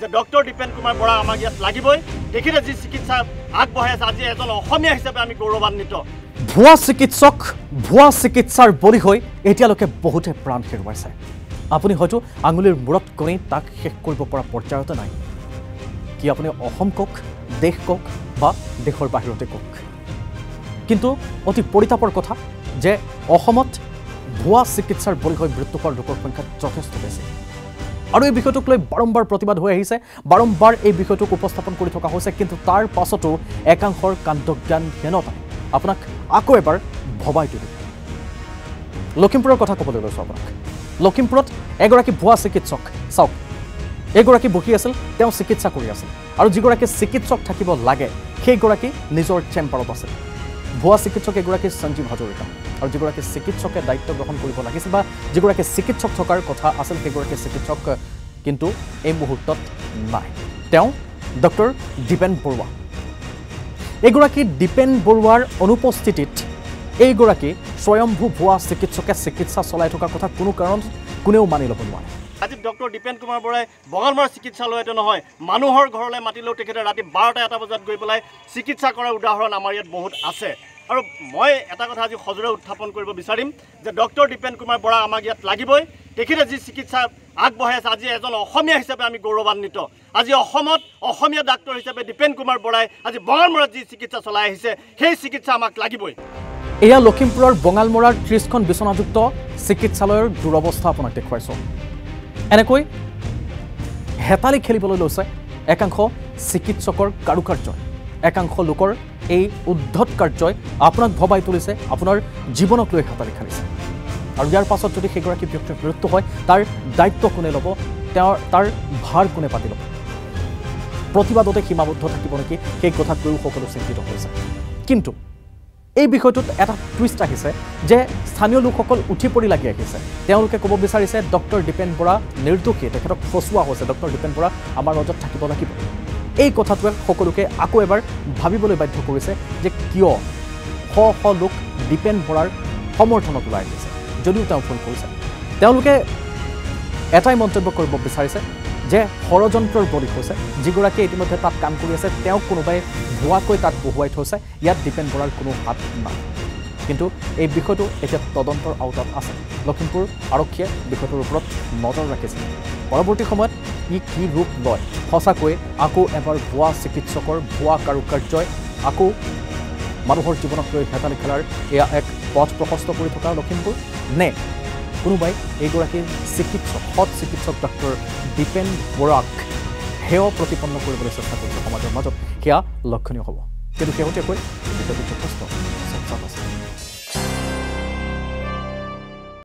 যে ডক্টৰ দীপেন কুমাৰ বৰা আমাক ইয়াত লাগিবই। তেখেতে যি চিকিৎসা আগবঢ়াই আছে আজি এজন অসমীয়া হিচাপে আমি গৌৰৱান্বিত। ভুৱা চিকিৎসক ভুৱা চিকিৎসাৰ বলি হৈ এতিয়ালৈকে বহুতে প্ৰাণ হেৰুৱাইছে। আপুনি হয়তো আঙুলিৰ মূৰত গণি তাক শেষ কৰিব পৰা পৰ্যায়তে নাই। কি আপুনি অসম কওক দেশ কওক বা দেশৰ বাহিৰতে কওক। কিন্তু অতি পৰিতাপৰ কথা যে অসমত ভুৱা চিকিৎসাৰ বলি হৈ মৃত্যু হোৱাৰ লোকৰ সংখ্যা যথেষ্ট বেছি। আৰু এই বিষয়টোক লৈ বাৰম্বাৰ প্ৰতিবাদ হৈ আহিছে। বাৰম্বাৰ এই বিষয়টোক উপস্থাপন কৰি থকা হৈছে কিন্তু তাৰ পাছতো একাংশৰ কাণ্ডজ্ঞানহীনতাই আপোনাক আকৌ এবাৰ ভবাই তুলিব লখিমপুৰৰ কথা ক'বলৈ লৈছোঁ আপোনাক। লখিমপুৰত এগৰাকী ভুৱা চিকিৎসক চাওক এইগৰাকী বহি আছিল তেওঁ চিকিৎসা কৰি আছিল। আৰু যিগৰাকী চিকিৎসক থাকিব লাগে সেইগৰাকী নিজৰ চেম্বাৰত আছিল। ভুৱা চিকিৎসক এগৰাকী সঞ্জীৱ হাজৰিকা আৰু যিগৰাকী চিকিৎসকে দায়িত্ব গ্ৰহণ কৰিব লাগিছিল বা যিগৰাকী চিকিৎসক থকাৰ কথা আছিল সেইগৰাকী চিকিৎসক কিন্তু এই মুহূৰ্তত নাই। তেওঁ ডক্টৰ দীপেন বৰুৱা। এইগৰাকী দীপেন বৰুৱাৰ অনুপস্থিতিত এইগৰাকী স্বয়ম্ভূ ভুৱা চিকিৎসকে চিকিৎসা চলাই থকাৰ কথা কোনো কাৰণত কোনেও মানি ল'ব নোৱাৰে। আজি ডক্টৰ দীপেন কুমাৰ বৰাই বঙালমৰা চিকিৎসালয়তে নহয় মানুহৰ ঘৰলৈ মাতিলেও তেখেতে ৰাতি বাৰটা এটা বজাত গৈ পেলাই চিকিৎসা কৰাৰ উদাহৰণ আমাৰ ইয়াত বহুত আছে। আৰু মই এটা কথা আজি সজোৰে উত্থাপন কৰিব বিচাৰিম যে ডক্টৰ দীপেন কুমাৰ বৰা আমাক ইয়াত লাগিবই। তেখেতে যি চিকিৎসা আগবঢ়াই আছে আজি এজন অসমীয়া হিচাপে আমি গৌৰৱান্বিত। আজি অসমত অসমীয়া ডাক্তৰ হিচাপে দীপেন কুমাৰ বৰাই আজি বঙালমৰাত যি চিকিৎসা চলাই আহিছে সেই চিকিৎসা আমাক লাগিবই। এয়া লখিমপুৰৰ বঙালমৰাৰ ত্ৰিছখন বিচনাযুক্ত চিকিৎসালয়ৰ দুৰৱস্থা আপোনাক দেখুৱাইছোঁ। এনেকৈ হেতালি খেলিবলৈ লৈছে একাংশ চিকিৎসকৰ কাৰুকাৰ্যই একাংশ লোকৰ এই উদ্ধত কাৰ্যই আপোনাক ভবাই তুলিছে আপোনাৰ জীৱনক লৈ হেতালি খেলিছে আৰু ইয়াৰ পাছত যদি সেইগৰাকী ব্যক্তিৰ মৃত্যু হয় তাৰ দায়িত্ব কোনে ল'ব? তেওঁৰ তাৰ ভাৰ কোনে পাতি ল'ব? প্ৰতিবাদতে সীমাবদ্ধ থাকিব নেকি? সেই কথাক লৈও সকলো চিন্তিত হৈছে কিন্তু এই বিষয়টোত এটা টুইষ্ট আহিছে যে স্থানীয় লোকসকল উঠি পৰি লাগি আহিছে। তেওঁলোকে ক'ব বিচাৰিছে ডক্টৰ দীপেন বৰা নিৰ্দোষী তেখেতক ফচুৱা হৈছে। ডক্টৰ দীপেন বৰা আমাৰ মাজত থাকিব লাগিব। এই কথাটোৱে সকলোকে আকৌ এবাৰ ভাবিবলৈ বাধ্য কৰিছে যে কিয় শ শ লোক দীপেন বৰাৰ সমৰ্থনত ওলাই আহিছে যদিও তেওঁ ভুল কৰিছে। তেওঁলোকে এটাই মন্তব্য কৰিব বিচাৰিছে যে ষড়যন্ত্ৰৰ বলি হৈছে যিগৰাকীয়ে ইতিমধ্যে তাত কাম কৰি আছে তেওঁক কোনোবাই ভুৱাকৈ তাত বহুৱাই থৈছে ইয়াত দীপেন বৰাৰ কোনো হাত নাই। কিন্তু এই বিষয়টো এতিয়া তদন্তৰ আওতাত আছে। লখিমপুৰ আৰক্ষীয়ে বিষয়টোৰ ওপৰত নজৰ ৰাখিছে। পৰৱৰ্তী সময়ত ই কি ৰূপ লয় সঁচাকৈ আকৌ এবাৰ ভুৱা চিকিৎসকৰ ভুৱা কাৰুকাৰ্যই আকৌ মানুহৰ জীৱনক লৈ হেতালি খেলাৰ এয়া এক পথ প্ৰশস্ত কৰি থকা লখিমপুৰ? নে কোনোবাই এইগৰাকী চিকিৎসক সৎ চিকিৎসক ডক্টৰ দীপেন বৰাক হেয় প্ৰতিপন্ন কৰিবলৈ চেষ্টা কৰিছে সমাজৰ মাজত? সেয়া লক্ষণীয় হ'ব। কিন্তু শেহতীয়াকৈ যথেষ্ট চৰ্চাত আছে